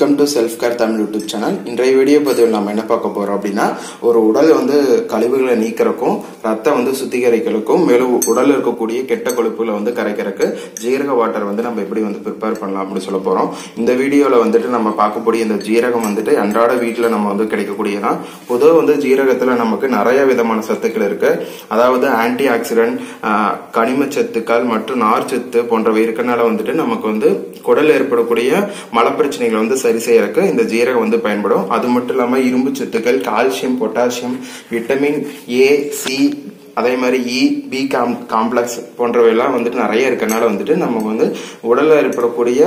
Welcome to self care Tamil YouTube channel இன்றைய video பதிவில் நம்ம என்ன பார்க்க போறோம் அப்படின்னா ஒரு உடல் வந்து கழிவுகளை நீக்கிறக்கும் ரத்தம் வந்து சுத்திகரிக்கிறதுக்கும் மேலும் உடலில் இருக்கக்கூடிய கெட்ட கொழுப்புகளை வந்து கரைக்கிறதுக்கு ஜீரக வாட்டர் வந்து நம்ம எப்படி வந்து ப்ரிப்பேர் பண்ணலாம் அப்படின்னு சொல்ல போறோம். இந்த வீடியோல வந்துட்டு நம்ம பார்க்கக்கூடிய இந்த ஜீரகம் வந்துட்டு அன்றாட வீட்டில் நம்ம வந்து கிடைக்கக்கூடியதான் பொதுவாக வந்து ஜீரகத்துல நமக்கு நிறைய விதமான சத்துக்கள் இருக்கு. அதாவது ஆன்டி ஆக்சிடென்ட் கனிமச்சத்துக்கள் மற்றும் நார்ச்சத்து போன்றவை இருக்கனால வந்துட்டு நமக்கு வந்து குடல் ஏற்படக்கூடிய மலப்பிரச்சனைகளை வந்து சரி செய்யறதுக்கு இந்த ஜீரகம் வந்து பயன்படும். அது மட்டும் இல்லாம இரும்பு சத்துக்கள் calcium potassium vitamin A C அதே மாதிரி இ பி காம் காம்ப்ளெக்ஸ் போன்றவையெல்லாம் வந்துட்டு நிறைய இருக்கனால வந்துட்டு நமக்கு வந்து உடல்ல ஏற்படக்கூடிய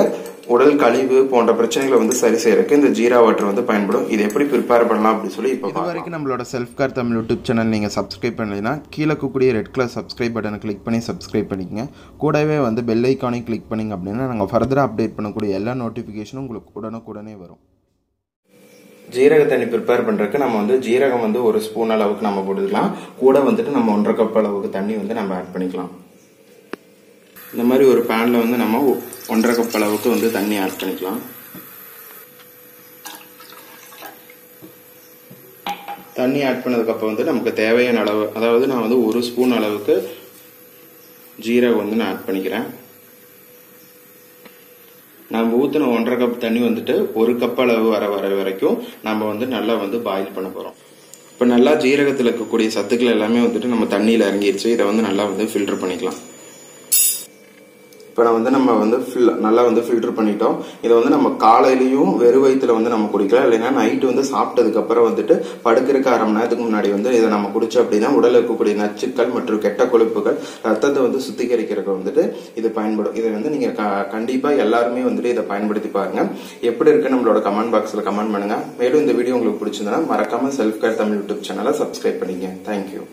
உடல் கழிவு போன்ற பிரச்சனைகளை வந்து சரி செய்யறதுக்கு இந்த ஜீரா வாட்டர் வந்து பயன்படும். இது எப்படி ப்ரிப்பேர் பண்ணலாம் அப்படின்னு சொல்லி இப்போ இது வரைக்கும் நம்மளோட self care Tamil YouTube channel நீங்கள் சப்ஸ்கிரைப் பண்ணலைன்னா கீழே இருக்கக்கூடிய ரெட் கலர் சப்ஸ்கிரைப் பட்டனை கிளிக் பண்ணி சப்ஸ்கிரைப் பண்ணிக்கங்க. கூடவே வந்து பெல் ஐக்கானை கிளிக் பண்ணிங்க அப்படின்னா நாங்கள் ஃபர்தராக அப்டேட் பண்ணக்கூடிய எல்லா நோட்டிஃபிகேஷனும் உங்களுக்கு உடனுக்குடனே வரும். ஜீரக தண்ணி ப்ரிப்பேர் பண்ணுறதுக்கு நம்ம வந்து ஜீரகம் வந்து ஒரு ஸ்பூன் அளவுக்கு நம்ம போட்டுக்கலாம். கூட வந்துட்டு நம்ம ஒன்றரை கப் அளவுக்கு தண்ணி வந்து நம்ம ஆட் பண்ணிக்கலாம். இந்த மாதிரி ஒரு பேனில் வந்து நம்ம ஒன்றரை கப் அளவுக்கு வந்து தண்ணி ஆட் பண்ணிக்கலாம். தண்ணி ஆட் பண்ணதுக்கப்புறம் வந்து நமக்கு தேவையான அளவு அதாவது நான் வந்து ஒரு ஸ்பூன் அளவுக்கு ஜீரகம் வந்து நான் ஆட் பண்ணிக்கிறேன். நம்ம ஊற்றின ஒன்றரை கப் தண்ணி வந்துட்டு ஒரு கப் அளவு வர வர வரைக்கும் நம்ம வந்து நல்லா வந்து பாயில் பண்ண போகிறோம் இப்போ நல்லா ஜீரகத்தில் இருக்கக்கூடிய சத்துக்கள் எல்லாமே வந்துட்டு நம்ம தண்ணியில் இறங்கிடுச்சு இதை வந்து நல்லா வந்து ஃபில்டர் பண்ணிக்கலாம். இப்போ நான் வந்து நம்ம வந்து ஃபில் நல்லா வந்து ஃபில்டர் பண்ணிட்டோம். இதை வந்து நம்ம காலையிலையும் வெறும் வயிற்றுல வந்து நம்ம குடிக்கலாம் இல்லைன்னா நைட்டு வந்து சாப்பிட்டதுக்கப்புறம் வந்துட்டு படுக்கிறக்கு அரை மணி நேரத்துக்கு முன்னாடி வந்து இதை நம்ம குடிச்சோம் அப்படின்னா உடலில் இருக்கக்கூடிய நச்சுக்கள் மற்றும் கெட்ட கொழுப்புகள் ரத்தத்தை வந்து சுத்திகரிக்கிறதுக்கு வந்துட்டு இது பயன்படும். இதை வந்து நீங்கள் க கண்டிப்பாக எல்லாருமே வந்துட்டு இதை பயன்படுத்தி பாருங்க. எப்படி இருக்கு நம்மளோட கமெண்ட் பாக்ஸில் கமெண்ட் பண்ணுங்க. மேலும் இந்த வீடியோ உங்களுக்கு பிடிச்சிருந்தா மறக்காம செல்ஃப் கேர் தமிழ் யூடியூப் சேனலை சப்ஸ்கிரைப் பண்ணிங்க தேங்க்யூ